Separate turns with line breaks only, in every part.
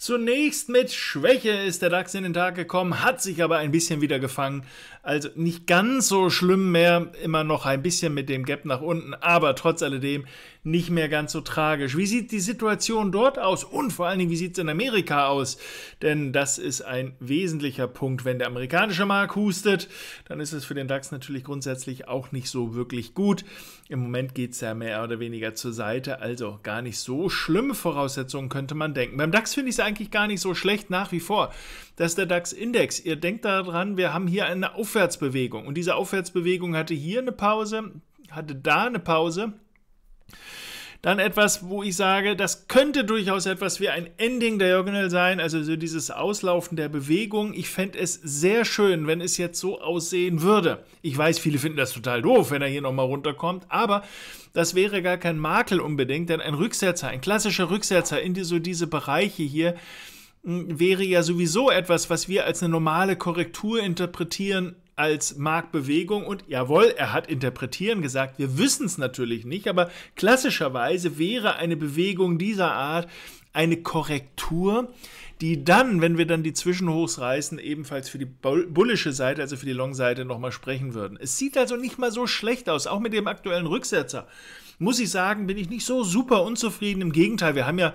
Zunächst mit Schwäche ist der DAX in den Tag gekommen, hat sich aber ein bisschen wieder gefangen. Also nicht ganz so schlimm mehr, immer noch ein bisschen mit dem Gap nach unten, aber trotz alledem nicht mehr ganz so tragisch. Wie sieht die Situation dort aus und vor allen Dingen, wie sieht es in Amerika aus? Denn das ist ein wesentlicher Punkt. Wenn der amerikanische Markt hustet, dann ist es für den DAX natürlich grundsätzlich auch nicht so wirklich gut. Im Moment geht es ja mehr oder weniger zur Seite, also gar nicht so schlimme Voraussetzungen könnte man denken. Beim DAX finde ich es eigentlich gar nicht so schlecht nach wie vor. Das ist der DAX-Index. Ihr denkt daran, wir haben hier eine Aufwärtsbewegung. Und diese Aufwärtsbewegung hatte hier eine Pause, hatte da eine Pause. Dann etwas, wo ich sage, das könnte durchaus etwas wie ein Ending Diagonal sein, also so dieses Auslaufen der Bewegung. Ich fände es sehr schön, wenn es jetzt so aussehen würde. Ich weiß, viele finden das total doof, wenn er hier nochmal runterkommt, aber das wäre gar kein Makel unbedingt, denn ein Rücksetzer, ein klassischer Rücksetzer in die, so diese Bereiche hier, hm, wäre ja sowieso etwas, was wir als eine normale Korrektur interpretieren als Marktbewegung und jawohl, er hat interpretieren gesagt, wir wissen es natürlich nicht, aber klassischerweise wäre eine Bewegung dieser Art eine Korrektur, die dann, wenn wir dann die Zwischenhochs reißen, ebenfalls für die bullische Seite, also für die Long-Seite nochmal sprechen würden. Es sieht also nicht mal so schlecht aus, auch mit dem aktuellen Rücksetzer. Muss ich sagen, bin ich nicht so super unzufrieden. Im Gegenteil, wir haben ja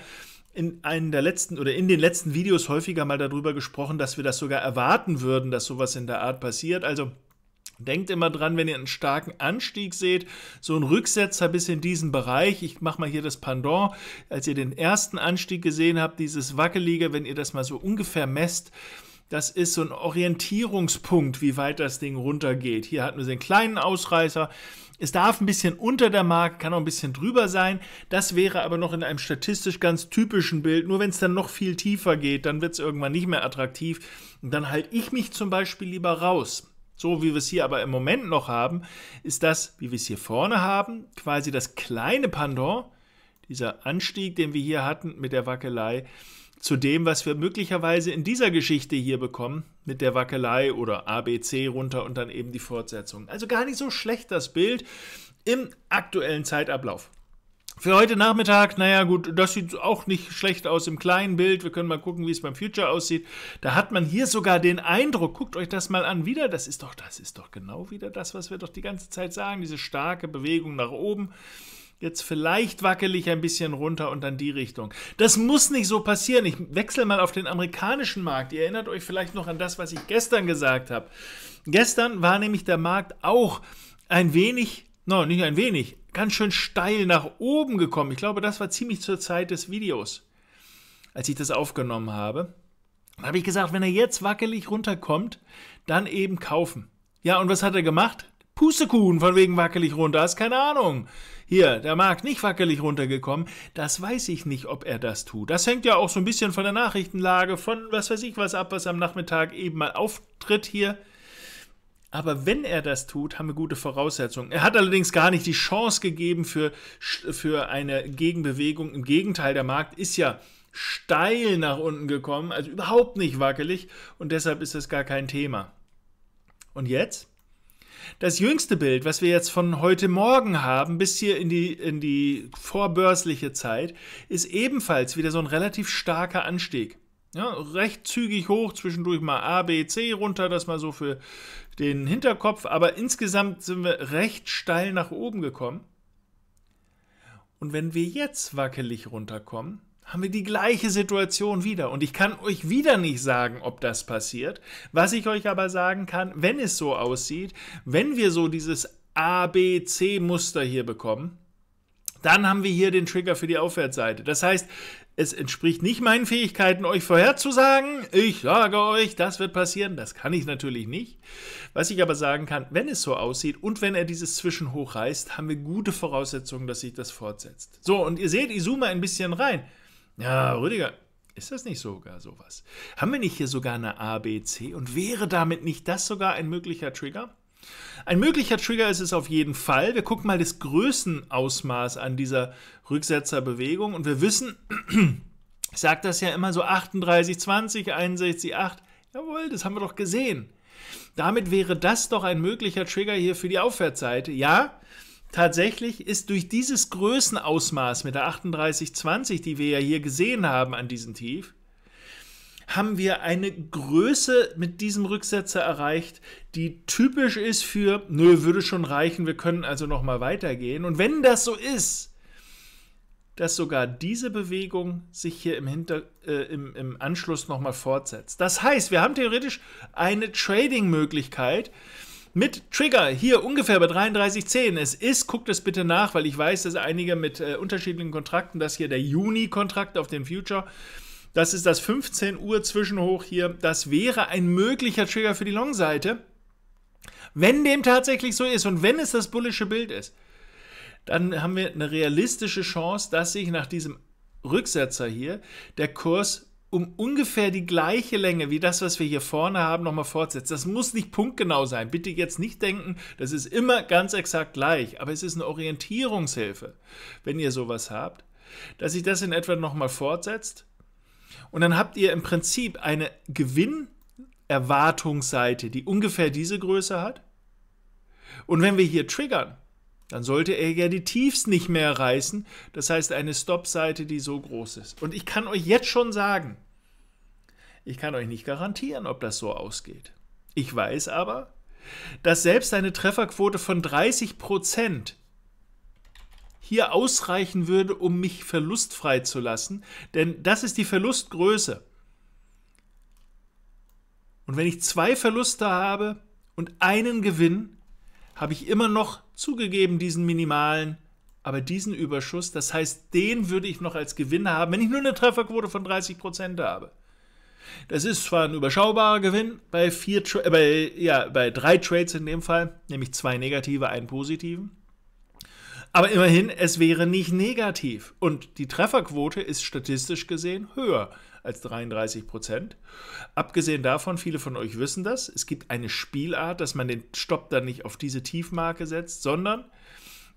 in einem der letzten oder in den letzten Videos häufiger mal darüber gesprochen, dass wir das sogar erwarten würden, dass sowas in der Art passiert. Also Denkt immer dran, wenn ihr einen starken Anstieg seht, so ein Rücksetzer bis in diesen Bereich. Ich mache mal hier das Pendant. Als ihr den ersten Anstieg gesehen habt, dieses Wackelige, wenn ihr das mal so ungefähr messt, das ist so ein Orientierungspunkt, wie weit das Ding runtergeht. Hier hatten wir den kleinen Ausreißer. Es darf ein bisschen unter der Marke, kann auch ein bisschen drüber sein. Das wäre aber noch in einem statistisch ganz typischen Bild. Nur wenn es dann noch viel tiefer geht, dann wird es irgendwann nicht mehr attraktiv. Und dann halte ich mich zum Beispiel lieber raus. So wie wir es hier aber im Moment noch haben, ist das, wie wir es hier vorne haben, quasi das kleine Pendant, dieser Anstieg, den wir hier hatten mit der Wackelei, zu dem, was wir möglicherweise in dieser Geschichte hier bekommen, mit der Wackelei oder ABC runter und dann eben die Fortsetzung. Also gar nicht so schlecht das Bild im aktuellen Zeitablauf. Für heute Nachmittag, naja gut, das sieht auch nicht schlecht aus im kleinen Bild. Wir können mal gucken, wie es beim Future aussieht. Da hat man hier sogar den Eindruck, guckt euch das mal an wieder, das ist doch, das ist doch genau wieder das, was wir doch die ganze Zeit sagen, diese starke Bewegung nach oben jetzt vielleicht wackelig ein bisschen runter und dann die Richtung. Das muss nicht so passieren. Ich wechsle mal auf den amerikanischen Markt. Ihr erinnert euch vielleicht noch an das, was ich gestern gesagt habe. Gestern war nämlich der Markt auch ein wenig, no, nicht ein wenig, ganz schön steil nach oben gekommen. Ich glaube, das war ziemlich zur Zeit des Videos, als ich das aufgenommen habe. Da habe ich gesagt, wenn er jetzt wackelig runterkommt, dann eben kaufen. Ja, und was hat er gemacht? Pustekuchen von wegen wackelig runter, hast keine Ahnung. Hier, der Markt nicht wackelig runtergekommen, das weiß ich nicht, ob er das tut. Das hängt ja auch so ein bisschen von der Nachrichtenlage, von was weiß ich was ab, was am Nachmittag eben mal auftritt hier. Aber wenn er das tut, haben wir gute Voraussetzungen. Er hat allerdings gar nicht die Chance gegeben für, für eine Gegenbewegung. Im Gegenteil, der Markt ist ja steil nach unten gekommen, also überhaupt nicht wackelig und deshalb ist das gar kein Thema. Und jetzt? Das jüngste Bild, was wir jetzt von heute Morgen haben, bis hier in die, in die vorbörsliche Zeit, ist ebenfalls wieder so ein relativ starker Anstieg. Ja, recht zügig hoch, zwischendurch mal A, B, C runter, das mal so für den Hinterkopf, aber insgesamt sind wir recht steil nach oben gekommen. Und wenn wir jetzt wackelig runterkommen, haben wir die gleiche Situation wieder. Und ich kann euch wieder nicht sagen, ob das passiert. Was ich euch aber sagen kann, wenn es so aussieht, wenn wir so dieses ABC-Muster hier bekommen, dann haben wir hier den Trigger für die Aufwärtsseite. Das heißt, es entspricht nicht meinen Fähigkeiten, euch vorherzusagen. Ich sage euch, das wird passieren. Das kann ich natürlich nicht. Was ich aber sagen kann, wenn es so aussieht und wenn er dieses Zwischenhoch reißt, haben wir gute Voraussetzungen, dass sich das fortsetzt. So, und ihr seht, ich zoome ein bisschen rein. Ja, Rüdiger, ist das nicht sogar sowas? Haben wir nicht hier sogar eine A, B, C und wäre damit nicht das sogar ein möglicher Trigger? Ein möglicher Trigger ist es auf jeden Fall. Wir gucken mal das Größenausmaß an dieser Rücksetzerbewegung und wir wissen, ich sage das ja immer so 38, 20, 61, 8. Jawohl, das haben wir doch gesehen. Damit wäre das doch ein möglicher Trigger hier für die Aufwärtsseite. Ja, Tatsächlich ist durch dieses Größenausmaß mit der 3820, die wir ja hier gesehen haben an diesem Tief, haben wir eine Größe mit diesem Rücksetzer erreicht, die typisch ist für, nö, würde schon reichen, wir können also noch mal weitergehen. Und wenn das so ist, dass sogar diese Bewegung sich hier im, Hinter, äh, im, im Anschluss nochmal fortsetzt. Das heißt, wir haben theoretisch eine Trading-Möglichkeit mit Trigger hier ungefähr bei 33,10. Es ist, guckt es bitte nach, weil ich weiß, dass einige mit äh, unterschiedlichen Kontrakten, das hier der Juni-Kontrakt auf den Future, das ist das 15 Uhr Zwischenhoch hier. Das wäre ein möglicher Trigger für die Long-Seite. Wenn dem tatsächlich so ist und wenn es das bullische Bild ist, dann haben wir eine realistische Chance, dass sich nach diesem Rücksetzer hier der Kurs um ungefähr die gleiche Länge wie das, was wir hier vorne haben, nochmal fortsetzt. Das muss nicht punktgenau sein. Bitte jetzt nicht denken, das ist immer ganz exakt gleich, aber es ist eine Orientierungshilfe, wenn ihr sowas habt, dass sich das in etwa nochmal fortsetzt und dann habt ihr im Prinzip eine Gewinnerwartungsseite, die ungefähr diese Größe hat. Und wenn wir hier triggern, dann sollte er ja die Tiefs nicht mehr reißen. Das heißt, eine Stop-Seite, die so groß ist. Und ich kann euch jetzt schon sagen, ich kann euch nicht garantieren, ob das so ausgeht. Ich weiß aber, dass selbst eine Trefferquote von 30 Prozent hier ausreichen würde, um mich verlustfrei zu lassen, denn das ist die Verlustgröße. Und wenn ich zwei Verluste habe und einen Gewinn, habe ich immer noch zugegeben diesen minimalen, aber diesen Überschuss. Das heißt, den würde ich noch als Gewinn haben, wenn ich nur eine Trefferquote von 30% habe. Das ist zwar ein überschaubarer Gewinn bei, vier, äh, bei, ja, bei drei Trades in dem Fall, nämlich zwei negative, einen positiven. Aber immerhin, es wäre nicht negativ. Und die Trefferquote ist statistisch gesehen höher als 33 Prozent. Abgesehen davon, viele von euch wissen das, es gibt eine Spielart, dass man den Stopp dann nicht auf diese Tiefmarke setzt, sondern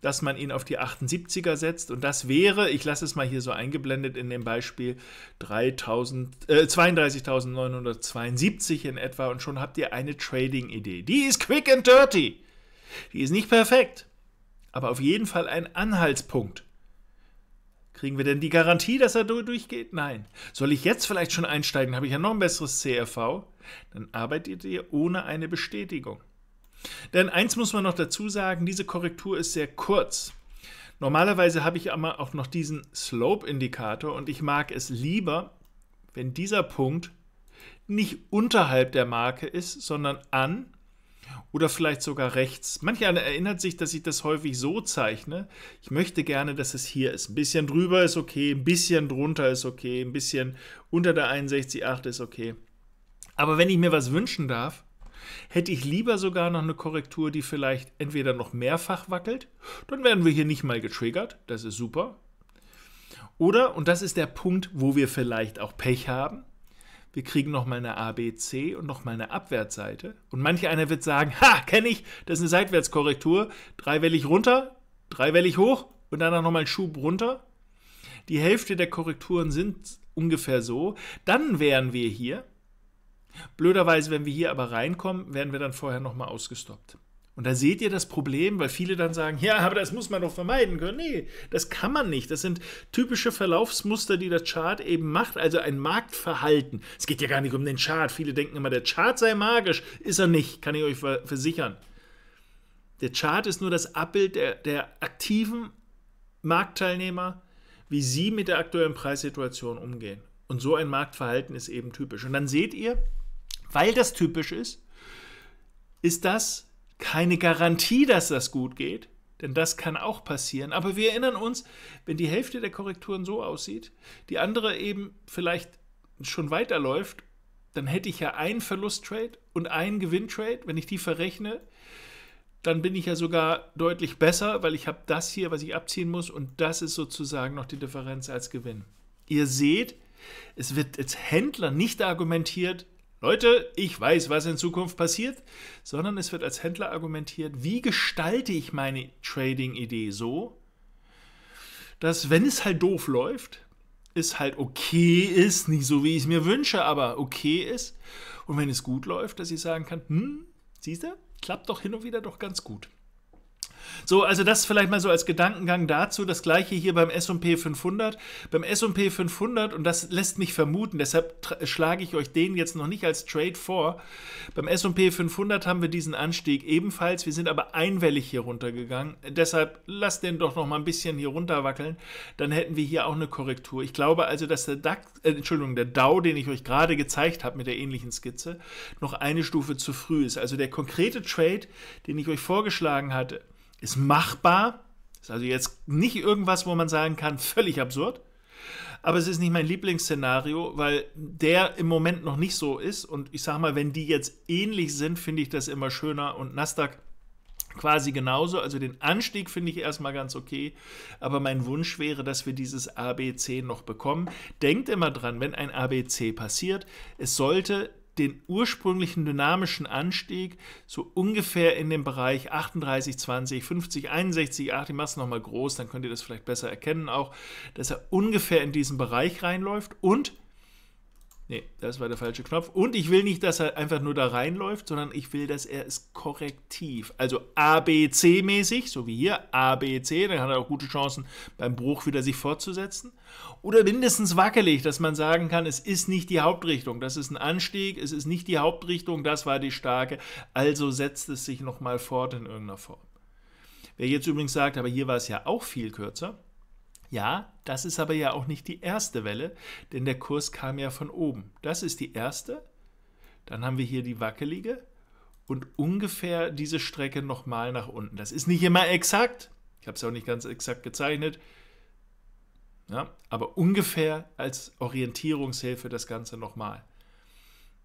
dass man ihn auf die 78er setzt. Und das wäre, ich lasse es mal hier so eingeblendet in dem Beispiel, äh, 32.972 in etwa. Und schon habt ihr eine Trading-Idee. Die ist quick and dirty. Die ist nicht perfekt aber auf jeden Fall ein Anhaltspunkt. Kriegen wir denn die Garantie, dass er durchgeht? Nein. Soll ich jetzt vielleicht schon einsteigen? Habe ich ja noch ein besseres CRV? Dann arbeitet ihr ohne eine Bestätigung. Denn eins muss man noch dazu sagen, diese Korrektur ist sehr kurz. Normalerweise habe ich aber auch noch diesen Slope-Indikator und ich mag es lieber, wenn dieser Punkt nicht unterhalb der Marke ist, sondern an oder vielleicht sogar rechts. Manch einer erinnert sich, dass ich das häufig so zeichne. Ich möchte gerne, dass es hier ist. Ein bisschen drüber ist okay, ein bisschen drunter ist okay, ein bisschen unter der 61,8 ist okay. Aber wenn ich mir was wünschen darf, hätte ich lieber sogar noch eine Korrektur, die vielleicht entweder noch mehrfach wackelt, dann werden wir hier nicht mal getriggert, das ist super. Oder, und das ist der Punkt, wo wir vielleicht auch Pech haben, wir kriegen nochmal eine ABC und nochmal eine Abwärtsseite. Und manche einer wird sagen, ha, kenne ich, das ist eine Seitwärtskorrektur, dreiwellig runter, dreiwellig hoch und dann nochmal ein Schub runter. Die Hälfte der Korrekturen sind ungefähr so. Dann wären wir hier. Blöderweise, wenn wir hier aber reinkommen, werden wir dann vorher nochmal ausgestoppt. Und da seht ihr das Problem, weil viele dann sagen, ja, aber das muss man doch vermeiden können. Nee, das kann man nicht. Das sind typische Verlaufsmuster, die der Chart eben macht, also ein Marktverhalten. Es geht ja gar nicht um den Chart. Viele denken immer, der Chart sei magisch. Ist er nicht, kann ich euch versichern. Der Chart ist nur das Abbild der, der aktiven Marktteilnehmer, wie sie mit der aktuellen Preissituation umgehen. Und so ein Marktverhalten ist eben typisch. Und dann seht ihr, weil das typisch ist, ist das keine Garantie, dass das gut geht, denn das kann auch passieren. Aber wir erinnern uns, wenn die Hälfte der Korrekturen so aussieht, die andere eben vielleicht schon weiterläuft, dann hätte ich ja einen Verlusttrade und einen Gewinntrade. Wenn ich die verrechne, dann bin ich ja sogar deutlich besser, weil ich habe das hier, was ich abziehen muss, und das ist sozusagen noch die Differenz als Gewinn. Ihr seht, es wird als Händler nicht argumentiert, Leute, ich weiß, was in Zukunft passiert, sondern es wird als Händler argumentiert, wie gestalte ich meine Trading-Idee so, dass wenn es halt doof läuft, es halt okay ist, nicht so wie ich es mir wünsche, aber okay ist. Und wenn es gut läuft, dass ich sagen kann, hm, siehst du, klappt doch hin und wieder doch ganz gut. So, also das vielleicht mal so als Gedankengang dazu. Das gleiche hier beim S&P 500. Beim S&P 500, und das lässt mich vermuten, deshalb schlage ich euch den jetzt noch nicht als Trade vor. Beim S&P 500 haben wir diesen Anstieg ebenfalls. Wir sind aber einwellig hier runtergegangen. Deshalb lasst den doch noch mal ein bisschen hier runterwackeln. Dann hätten wir hier auch eine Korrektur. Ich glaube also, dass der DAX, äh, Entschuldigung, der Dow, den ich euch gerade gezeigt habe mit der ähnlichen Skizze, noch eine Stufe zu früh ist. Also der konkrete Trade, den ich euch vorgeschlagen hatte, ist machbar. Ist also jetzt nicht irgendwas, wo man sagen kann, völlig absurd. Aber es ist nicht mein Lieblingsszenario, weil der im Moment noch nicht so ist. Und ich sage mal, wenn die jetzt ähnlich sind, finde ich das immer schöner. Und Nasdaq quasi genauso. Also den Anstieg finde ich erstmal ganz okay, aber mein Wunsch wäre, dass wir dieses ABC noch bekommen. Denkt immer dran, wenn ein ABC passiert, es sollte den ursprünglichen dynamischen Anstieg so ungefähr in dem Bereich 38, 20, 50, 61, 8, ich mache es nochmal groß, dann könnt ihr das vielleicht besser erkennen auch, dass er ungefähr in diesen Bereich reinläuft und Nee, das war der falsche Knopf. Und ich will nicht, dass er einfach nur da reinläuft, sondern ich will, dass er es korrektiv, also ABC-mäßig, so wie hier, ABC, dann hat er auch gute Chancen, beim Bruch wieder sich fortzusetzen. Oder mindestens wackelig, dass man sagen kann, es ist nicht die Hauptrichtung, das ist ein Anstieg, es ist nicht die Hauptrichtung, das war die starke, also setzt es sich nochmal fort in irgendeiner Form. Wer jetzt übrigens sagt, aber hier war es ja auch viel kürzer, ja, das ist aber ja auch nicht die erste Welle, denn der Kurs kam ja von oben. Das ist die erste. Dann haben wir hier die wackelige und ungefähr diese Strecke nochmal nach unten. Das ist nicht immer exakt. Ich habe es auch nicht ganz exakt gezeichnet. Ja, aber ungefähr als Orientierungshilfe das Ganze nochmal.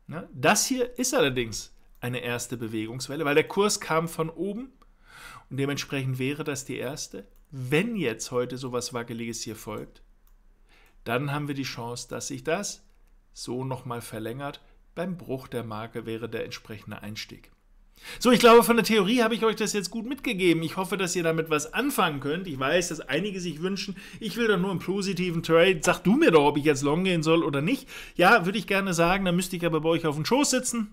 Ja, das hier ist allerdings eine erste Bewegungswelle, weil der Kurs kam von oben und dementsprechend wäre das die erste wenn jetzt heute sowas Wackeliges hier folgt, dann haben wir die Chance, dass sich das so nochmal verlängert. Beim Bruch der Marke wäre der entsprechende Einstieg. So, ich glaube, von der Theorie habe ich euch das jetzt gut mitgegeben. Ich hoffe, dass ihr damit was anfangen könnt. Ich weiß, dass einige sich wünschen, ich will doch nur einen positiven Trade. Sag du mir doch, ob ich jetzt long gehen soll oder nicht. Ja, würde ich gerne sagen, dann müsste ich aber bei euch auf den Schoß sitzen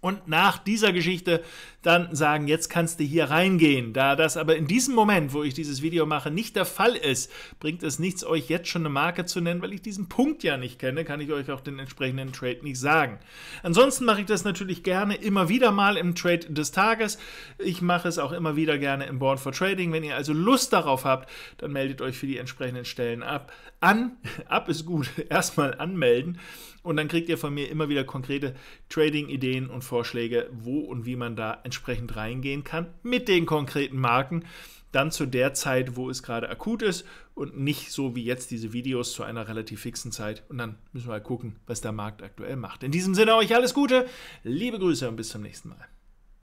und nach dieser Geschichte dann sagen, jetzt kannst du hier reingehen. Da das aber in diesem Moment, wo ich dieses Video mache, nicht der Fall ist, bringt es nichts, euch jetzt schon eine Marke zu nennen, weil ich diesen Punkt ja nicht kenne, kann ich euch auch den entsprechenden Trade nicht sagen. Ansonsten mache ich das natürlich gerne immer wieder mal im Trade des Tages. Ich mache es auch immer wieder gerne im Born for Trading. Wenn ihr also Lust darauf habt, dann meldet euch für die entsprechenden Stellen ab. An, ab ist gut, erstmal anmelden und dann kriegt ihr von mir immer wieder konkrete Trading-Ideen und Vorschläge, wo und wie man da entsprechend reingehen kann mit den konkreten Marken. Dann zu der Zeit, wo es gerade akut ist und nicht so wie jetzt diese Videos zu einer relativ fixen Zeit. Und dann müssen wir mal gucken, was der Markt aktuell macht. In diesem Sinne euch alles Gute, liebe Grüße und bis zum nächsten Mal.